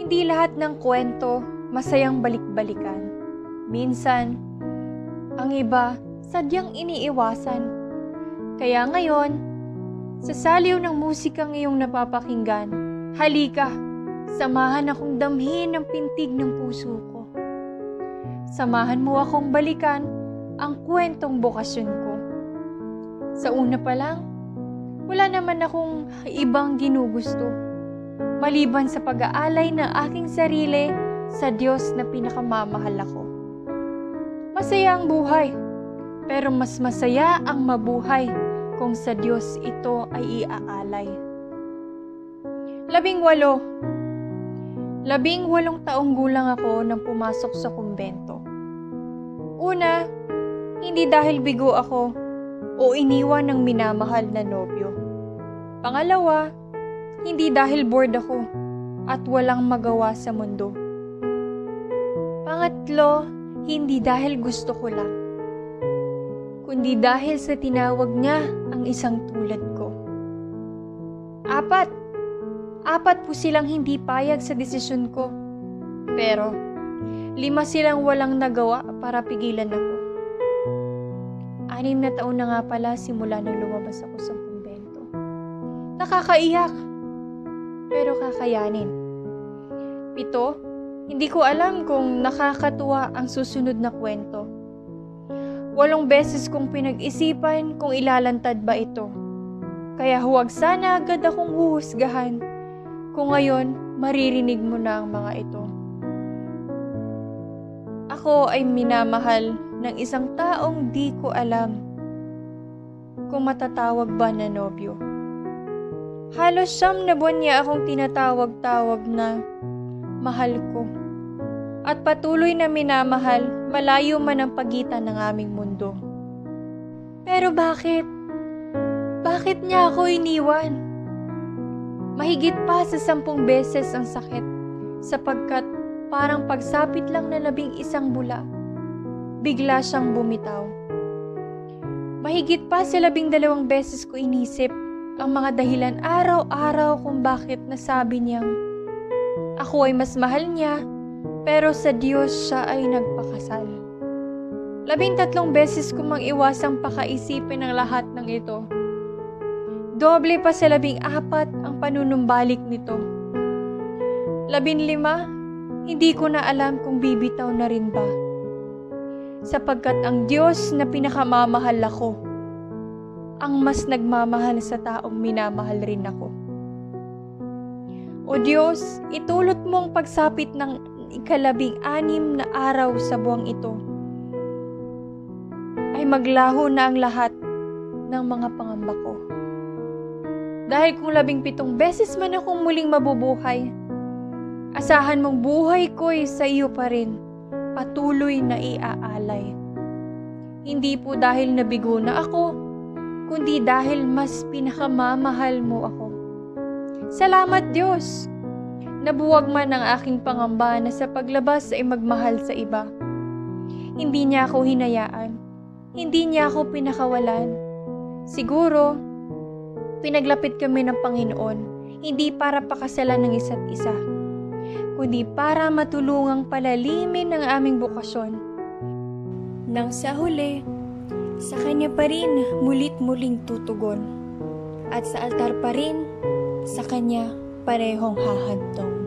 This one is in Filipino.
Hindi lahat ng kwento masayang balik-balikan. Minsan, ang iba sadyang iniiwasan. Kaya ngayon, sa saliw ng musikang iyong napapakinggan, halika, samahan akong damhin ng pintig ng puso ko. Samahan mo akong balikan ang kwentong bokasyon ko. Sa una pa lang, wala naman akong ibang ginugusto. Maliban sa pag-aalay ng aking sarili sa Diyos na pinakamamahal ako. Masaya ang buhay, pero mas masaya ang mabuhay kung sa Diyos ito ay iaalay. Labing walo. Labing walong taong gulang ako nang pumasok sa kumbento. Una, hindi dahil bigo ako o iniwan ng minamahal na nobyo. Pangalawa, hindi dahil bored ako at walang magawa sa mundo. Pangatlo, hindi dahil gusto ko lang, kundi dahil sa tinawag niya ang isang tulad ko. Apat, apat po silang hindi payag sa desisyon ko. Pero, lima silang walang nagawa para pigilan ako. Anim na taon na nga pala simula nang lumabas ako sa kumbento. Nakakaiyak, pero kakayanin. Pito, hindi ko alam kung nakakatuwa ang susunod na kwento. Walong beses kong pinag-isipan kung ilalantad ba ito. Kaya huwag sana agad akong huhusgahan kung ngayon maririnig mo na ang mga ito. Ako ay minamahal ng isang taong di ko alam kung matatawag ba na nobyo. Halos siyam na buwan niya akong tinatawag-tawag na mahal ko at patuloy na minamahal malayo man ang pagitan ng aming mundo. Pero bakit? Bakit niya ako iniwan? Mahigit pa sa sampung beses ang sakit sapagkat parang pagsapit lang na labing isang bula, bigla siyang bumitaw. Mahigit pa sa labing dalawang beses ko inisip ang mga dahilan araw-araw kung bakit nasabi niyang ako ay mas mahal niya pero sa Diyos siya ay nagpakasal. Labing tatlong beses ko mang iwasang pakaisipin ang lahat ng ito. Doble pa sa labing apat ang panunumbalik nito. Labing lima, hindi ko na alam kung bibitaw na rin ba. Sapagkat ang Diyos na pinakamamahal ako, ang mas nagmamahal sa taong minamahal rin ako. O Diyos, itulot mo ang pagsapit ng ikalabing anim na araw sa buwang ito, ay maglaho na ang lahat ng mga pangamba ko. Dahil kung labing pitong beses man akong muling mabubuhay, asahan mong buhay ko'y sa iyo pa rin, patuloy na iaalay. Hindi po dahil nabigo na ako, kundi dahil mas pinakamamahal mo ako. Salamat Diyos! Nabuwag man ang aking pangamba na sa paglabas ay magmahal sa iba. Hindi niya ako hinayaan. Hindi niya ako pinakawalan. Siguro, pinaglapit kami ng Panginoon, hindi para pakasalan ng isa't isa, kundi para matulungang palalimin ang aming bukasyon. Nang sa huli, sa Kanya pa rin mulit-muling tutugon. At sa altar pa rin, sa Kanya parehong hahantong.